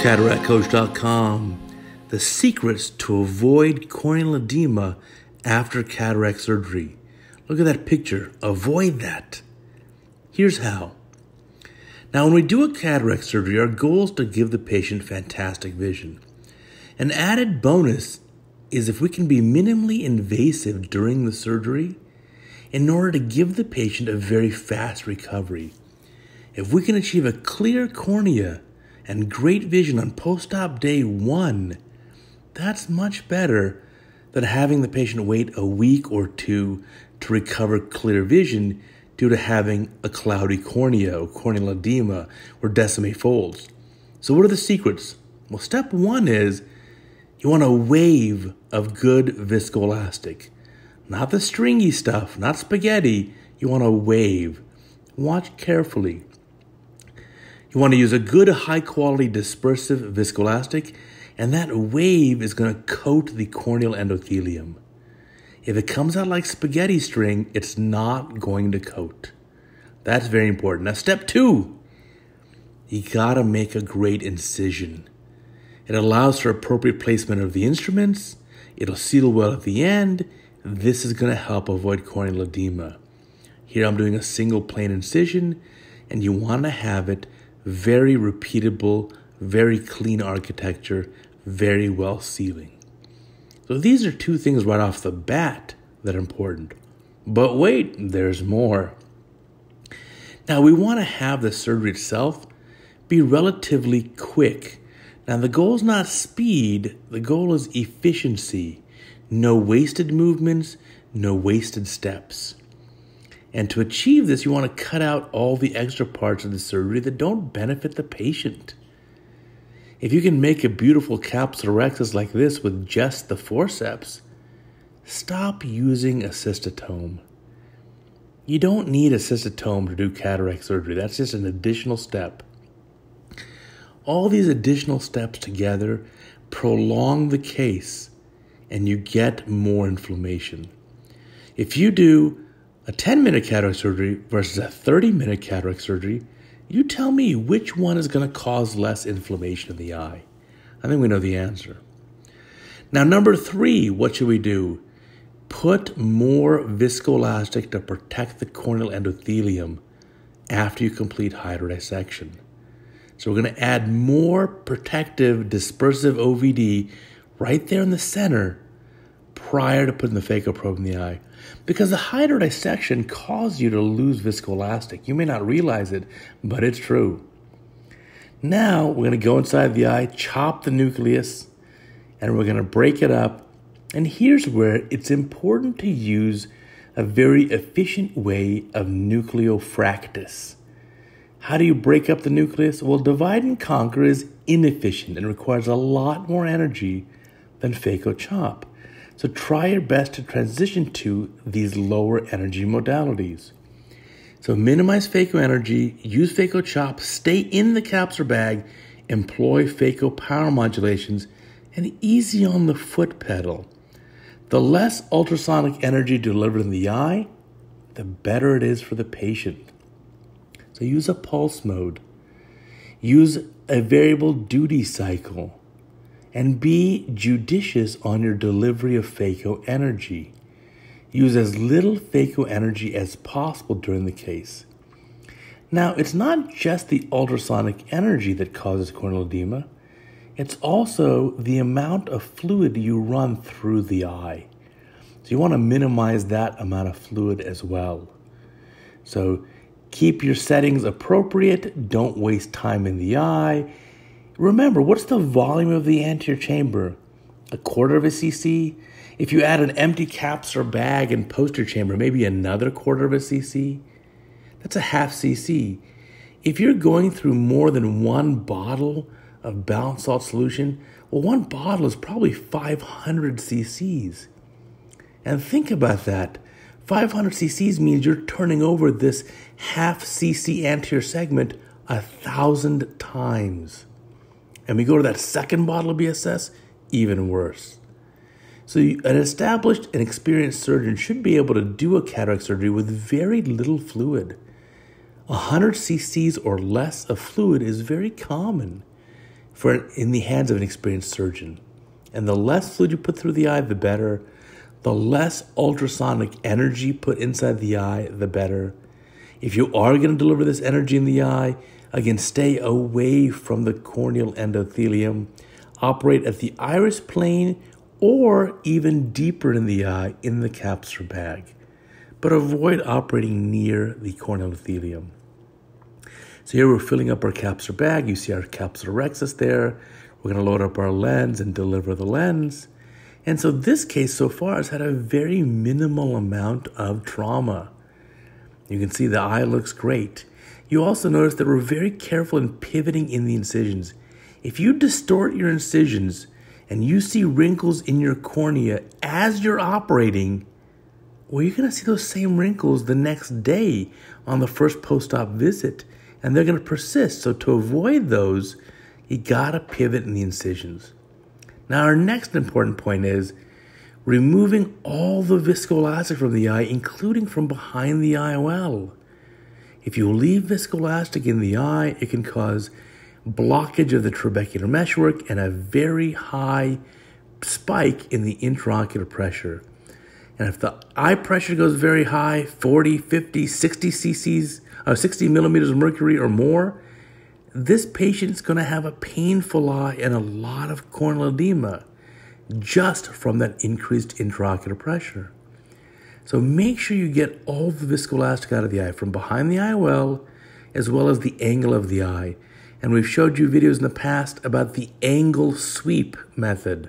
CataractCoach.com The secrets to avoid corneal edema after cataract surgery. Look at that picture. Avoid that. Here's how. Now, when we do a cataract surgery, our goal is to give the patient fantastic vision. An added bonus is if we can be minimally invasive during the surgery in order to give the patient a very fast recovery. If we can achieve a clear cornea and great vision on post op day one, that's much better than having the patient wait a week or two to recover clear vision due to having a cloudy cornea or corneal edema or Descemet folds. So, what are the secrets? Well, step one is you want a wave of good viscoelastic. Not the stringy stuff, not spaghetti. You want a wave. Watch carefully. You want to use a good high quality dispersive viscoelastic, and that wave is going to coat the corneal endothelium. If it comes out like spaghetti string, it's not going to coat. That's very important. Now, step two, you gotta make a great incision. It allows for appropriate placement of the instruments, it'll seal well at the end. This is gonna help avoid corneal edema. Here I'm doing a single plane incision, and you wanna have it very repeatable, very clean architecture, very well sealing. So these are two things right off the bat that are important. But wait, there's more. Now we want to have the surgery itself be relatively quick. Now the goal is not speed, the goal is efficiency. No wasted movements, no wasted steps. And to achieve this, you want to cut out all the extra parts of the surgery that don't benefit the patient. If you can make a beautiful capsulorhexis like this with just the forceps, stop using a cystotome. You don't need a cystotome to do cataract surgery. That's just an additional step. All these additional steps together prolong the case and you get more inflammation. If you do a 10 minute cataract surgery versus a 30 minute cataract surgery, you tell me which one is going to cause less inflammation in the eye. I think we know the answer. Now, number three, what should we do? Put more viscoelastic to protect the corneal endothelium after you complete hydrodissection. So, we're going to add more protective dispersive OVD right there in the center prior to putting the phaco probe in the eye. Because the hydrodissection causes you to lose viscoelastic. You may not realize it, but it's true. Now we're going to go inside the eye, chop the nucleus, and we're going to break it up. And here's where it's important to use a very efficient way of nucleofractis. How do you break up the nucleus? Well, divide and conquer is inefficient and requires a lot more energy than phaco chop. So try your best to transition to these lower energy modalities. So minimize phaco energy, use phaco chop, stay in the capsular bag, employ phaco power modulations, and easy on the foot pedal. The less ultrasonic energy delivered in the eye, the better it is for the patient. So use a pulse mode. Use a variable duty cycle and be judicious on your delivery of phaco energy. Use as little phaco energy as possible during the case. Now, it's not just the ultrasonic energy that causes corneal edema, it's also the amount of fluid you run through the eye. So, you want to minimize that amount of fluid as well. So, keep your settings appropriate, don't waste time in the eye, Remember, what's the volume of the anterior chamber? A quarter of a cc? If you add an empty capsular bag and posterior chamber, maybe another quarter of a cc? That's a half cc. If you're going through more than one bottle of balanced salt solution, well, one bottle is probably 500 cc's. And think about that. 500 cc's means you're turning over this half cc anterior segment a thousand times and we go to that second bottle of BSS, even worse. So, an established and experienced surgeon should be able to do a cataract surgery with very little fluid. 100 cc's or less of fluid is very common. for in the hands of an experienced surgeon. And the less fluid you put through the eye, the better. The less ultrasonic energy put inside the eye, the better. If you are going to deliver this energy in the eye, again, stay away from the corneal endothelium. Operate at the iris plane or even deeper in the eye in the capsular bag. But avoid operating near the corneal endothelium. So here we're filling up our capsular bag. You see our capsulorhexis there. We're going to load up our lens and deliver the lens. And so this case so far has had a very minimal amount of trauma. You can see the eye looks great. You also notice that we're very careful in pivoting in the incisions. If you distort your incisions and you see wrinkles in your cornea as you're operating, well, you're going to see those same wrinkles the next day on the first post op visit, and they're going to persist. So, to avoid those, you got to pivot in the incisions. Now, our next important point is removing all the viscoelastic from the eye, including from behind the IOL. If you leave viscoelastic in the eye, it can cause blockage of the trabecular meshwork and a very high spike in the intraocular pressure. And if the eye pressure goes very high, 40, 50, 60 cc's, uh, 60 millimeters of mercury or more, this patient's going to have a painful eye and a lot of corneal edema just from that increased intraocular pressure. So make sure you get all the viscoelastic out of the eye from behind the IOL as well as the angle of the eye. And we've showed you videos in the past about the angle sweep method.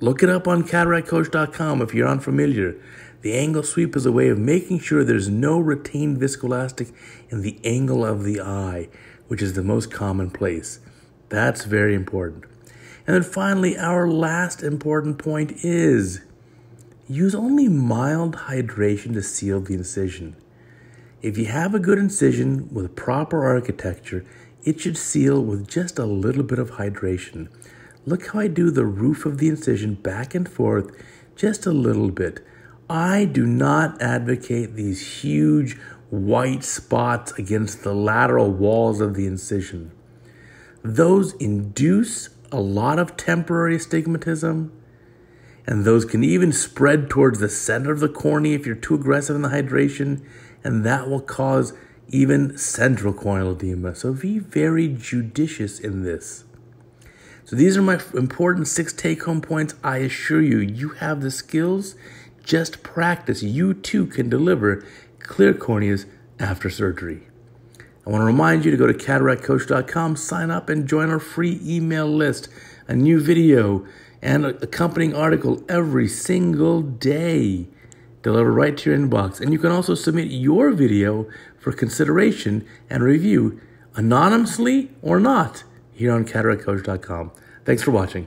Look it up on cataractcoach.com if you're unfamiliar. The angle sweep is a way of making sure there's no retained viscoelastic in the angle of the eye, which is the most common place. That's very important. And then finally, our last important point is use only mild hydration to seal the incision. If you have a good incision with proper architecture, it should seal with just a little bit of hydration. Look how I do the roof of the incision back and forth just a little bit. I do not advocate these huge white spots against the lateral walls of the incision. Those induce a lot of temporary astigmatism, and those can even spread towards the center of the cornea if you're too aggressive in the hydration, and that will cause even central corneal edema. So be very judicious in this. So these are my important six take home points. I assure you, you have the skills. Just practice. You too can deliver clear corneas after surgery. I want to remind you to go to cataractcoach.com, sign up, and join our free email list. A new video and accompanying article every single day delivered right to your inbox. And you can also submit your video for consideration and review anonymously or not here on cataractcoach.com. Thanks for watching.